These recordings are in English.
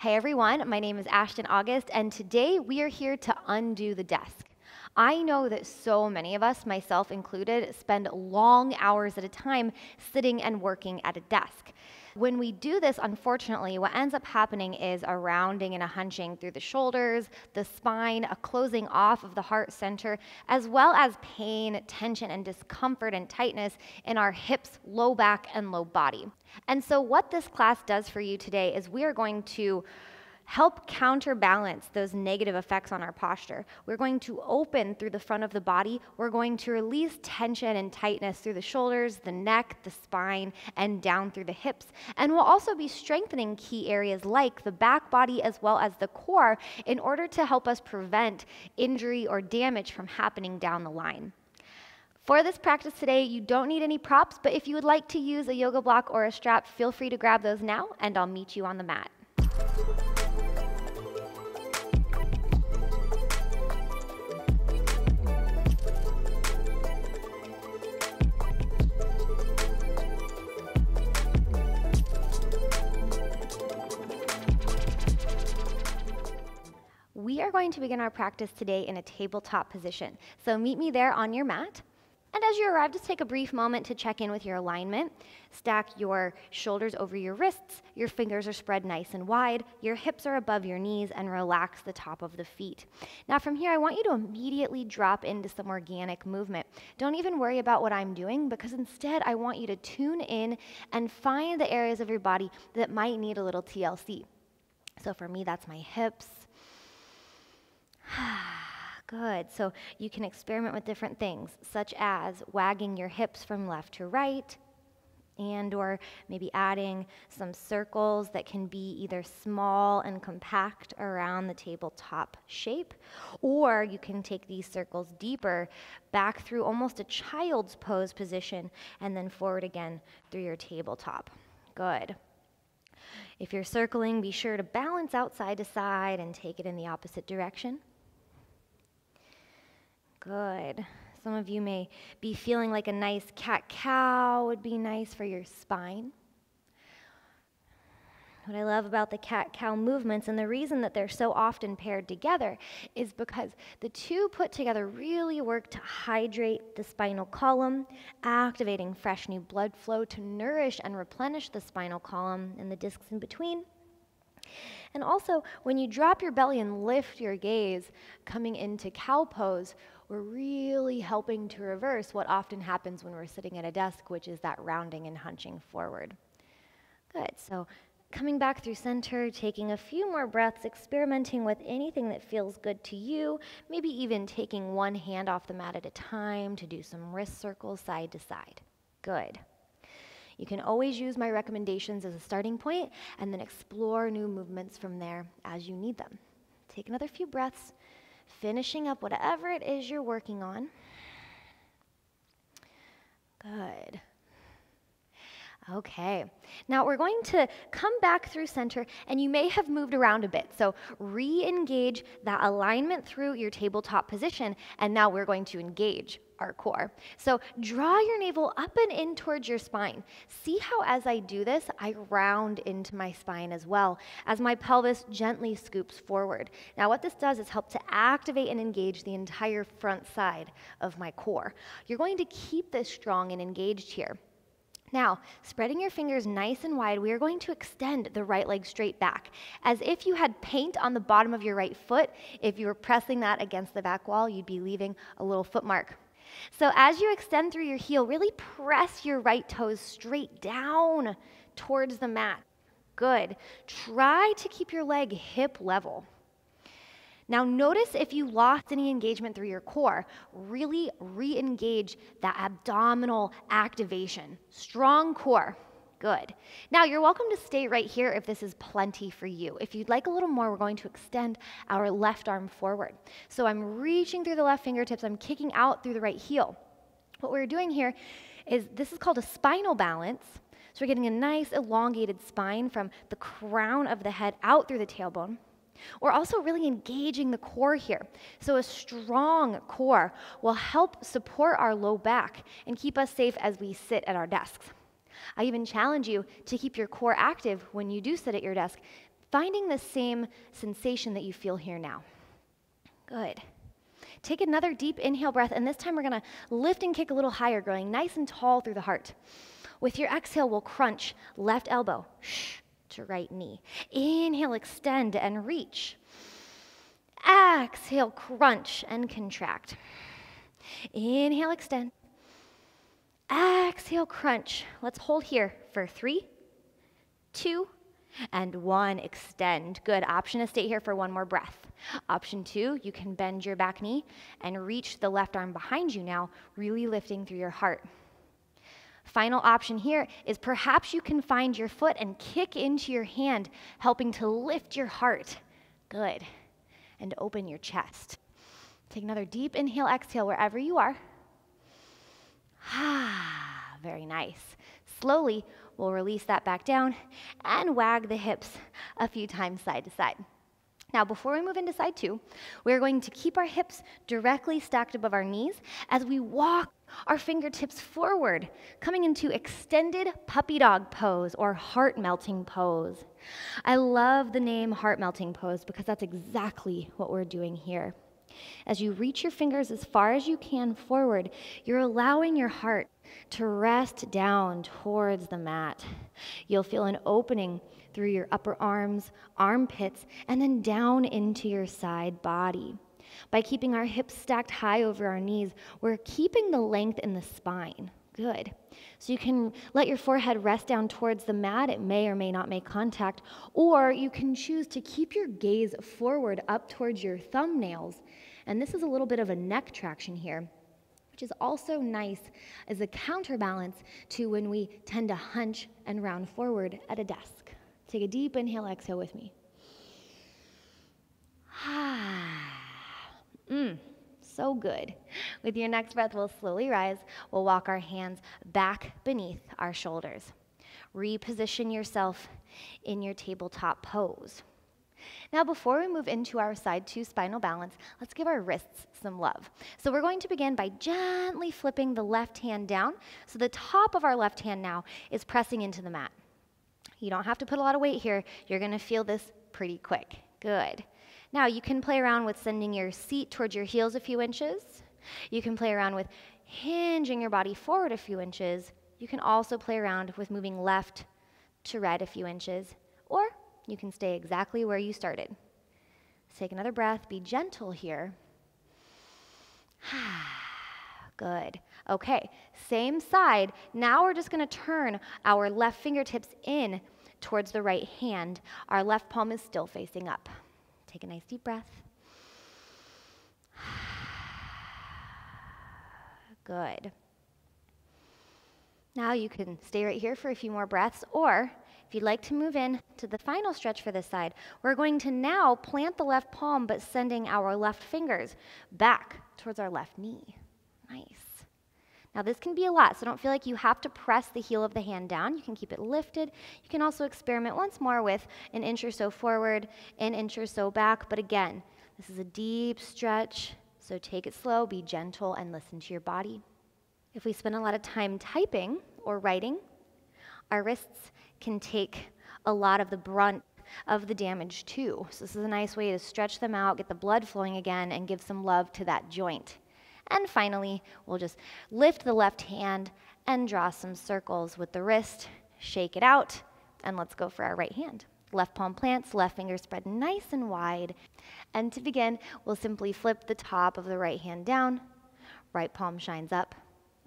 Hey everyone, my name is Ashton August, and today we are here to undo the desk. I know that so many of us, myself included, spend long hours at a time sitting and working at a desk. When we do this, unfortunately, what ends up happening is a rounding and a hunching through the shoulders, the spine, a closing off of the heart center, as well as pain, tension, and discomfort and tightness in our hips, low back, and low body. And so, what this class does for you today is we are going to help counterbalance those negative effects on our posture. We're going to open through the front of the body. We're going to release tension and tightness through the shoulders, the neck, the spine, and down through the hips. And we'll also be strengthening key areas like the back body as well as the core in order to help us prevent injury or damage from happening down the line. For this practice today, you don't need any props, but if you would like to use a yoga block or a strap, feel free to grab those now, and I'll meet you on the mat. We are going to begin our practice today in a tabletop position. So meet me there on your mat. And as you arrive, just take a brief moment to check in with your alignment. Stack your shoulders over your wrists, your fingers are spread nice and wide, your hips are above your knees, and relax the top of the feet. Now, from here, I want you to immediately drop into some organic movement. Don't even worry about what I'm doing, because instead, I want you to tune in and find the areas of your body that might need a little TLC. So for me, that's my hips Good. So you can experiment with different things, such as wagging your hips from left to right, and or maybe adding some circles that can be either small and compact around the tabletop shape, or you can take these circles deeper back through almost a child's pose position and then forward again through your tabletop. Good. If you're circling, be sure to balance outside to side and take it in the opposite direction. Good. Some of you may be feeling like a nice cat cow would be nice for your spine. What I love about the cat cow movements and the reason that they're so often paired together is because the two put together really work to hydrate the spinal column, activating fresh new blood flow to nourish and replenish the spinal column and the discs in between. And also, when you drop your belly and lift your gaze, coming into cow pose, we're really helping to reverse what often happens when we're sitting at a desk, which is that rounding and hunching forward. Good. So, coming back through center, taking a few more breaths, experimenting with anything that feels good to you, maybe even taking one hand off the mat at a time to do some wrist circles side to side. Good. You can always use my recommendations as a starting point and then explore new movements from there as you need them. Take another few breaths finishing up whatever it is you're working on. Good. Okay, now we're going to come back through center, and you may have moved around a bit. So re engage that alignment through your tabletop position, and now we're going to engage our core. So draw your navel up and in towards your spine. See how as I do this, I round into my spine as well as my pelvis gently scoops forward. Now what this does is help to activate and engage the entire front side of my core. You're going to keep this strong and engaged here. Now, spreading your fingers nice and wide, we are going to extend the right leg straight back, as if you had paint on the bottom of your right foot. If you were pressing that against the back wall, you'd be leaving a little foot mark. So as you extend through your heel, really press your right toes straight down towards the mat. Good. Try to keep your leg hip level. Now, notice if you lost any engagement through your core, really re engage that abdominal activation. Strong core. Good. Now, you're welcome to stay right here if this is plenty for you. If you'd like a little more, we're going to extend our left arm forward. So I'm reaching through the left fingertips, I'm kicking out through the right heel. What we're doing here is this is called a spinal balance. So we're getting a nice elongated spine from the crown of the head out through the tailbone. We're also really engaging the core here. So, a strong core will help support our low back and keep us safe as we sit at our desks. I even challenge you to keep your core active when you do sit at your desk, finding the same sensation that you feel here now. Good. Take another deep inhale breath, and this time we're gonna lift and kick a little higher, growing nice and tall through the heart. With your exhale, we'll crunch left elbow shh, to right knee. Inhale, extend and reach. Exhale, crunch and contract. Inhale, extend. Exhale, crunch. Let's hold here for three, two, and one. Extend. Good. Option to stay here for one more breath. Option two, you can bend your back knee and reach the left arm behind you now, really lifting through your heart. Final option here is perhaps you can find your foot and kick into your hand, helping to lift your heart. Good. And open your chest. Take another deep inhale, exhale wherever you are. Ah, very nice. Slowly, we'll release that back down and wag the hips a few times side to side. Now, before we move into side two, we're going to keep our hips directly stacked above our knees as we walk our fingertips forward, coming into extended puppy dog pose or heart melting pose. I love the name heart melting pose because that's exactly what we're doing here. As you reach your fingers as far as you can forward, you're allowing your heart to rest down towards the mat. You'll feel an opening through your upper arms, armpits, and then down into your side body. By keeping our hips stacked high over our knees, we're keeping the length in the spine. Good. So you can let your forehead rest down towards the mat. It may or may not make contact. Or you can choose to keep your gaze forward up towards your thumbnails. And this is a little bit of a neck traction here, which is also nice as a counterbalance to when we tend to hunch and round forward at a desk. Take a deep inhale, exhale with me. Mmm, so good. With your next breath, we'll slowly rise. We'll walk our hands back beneath our shoulders. Reposition yourself in your tabletop pose. Now, before we move into our side two spinal balance, let's give our wrists some love. So, we're going to begin by gently flipping the left hand down. So, the top of our left hand now is pressing into the mat. You don't have to put a lot of weight here. You're going to feel this pretty quick. Good. Now, you can play around with sending your seat towards your heels a few inches. You can play around with hinging your body forward a few inches. You can also play around with moving left to right a few inches, or you can stay exactly where you started. take another breath, be gentle here. Good. Okay, same side. Now we're just going to turn our left fingertips in towards the right hand. Our left palm is still facing up. Take a nice deep breath. Good. Now you can stay right here for a few more breaths, or if you'd like to move in to the final stretch for this side, we're going to now plant the left palm, but sending our left fingers back towards our left knee. Nice. Now, this can be a lot, so don't feel like you have to press the heel of the hand down. You can keep it lifted. You can also experiment once more with an inch or so forward, an inch or so back. But again, this is a deep stretch, so take it slow, be gentle, and listen to your body. If we spend a lot of time typing or writing, our wrists can take a lot of the brunt of the damage too. So, this is a nice way to stretch them out, get the blood flowing again, and give some love to that joint. And finally, we'll just lift the left hand and draw some circles with the wrist, shake it out, and let's go for our right hand. Left palm plants, left finger spread nice and wide. And to begin, we'll simply flip the top of the right hand down, right palm shines up,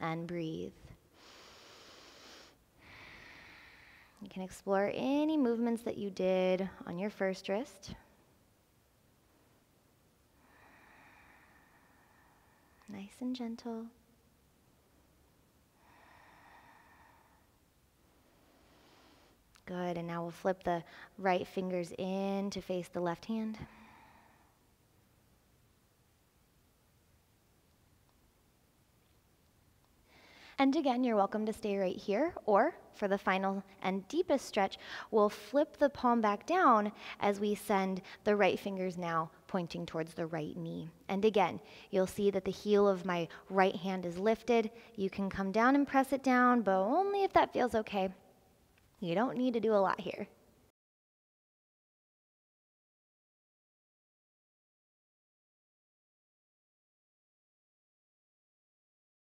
and breathe. You can explore any movements that you did on your first wrist. nice and gentle. Good, and now we'll flip the right fingers in to face the left hand. And again, you're welcome to stay right here, or for the final and deepest stretch, we'll flip the palm back down as we send the right fingers now pointing towards the right knee. And again, you'll see that the heel of my right hand is lifted. You can come down and press it down, but only if that feels okay. You don't need to do a lot here.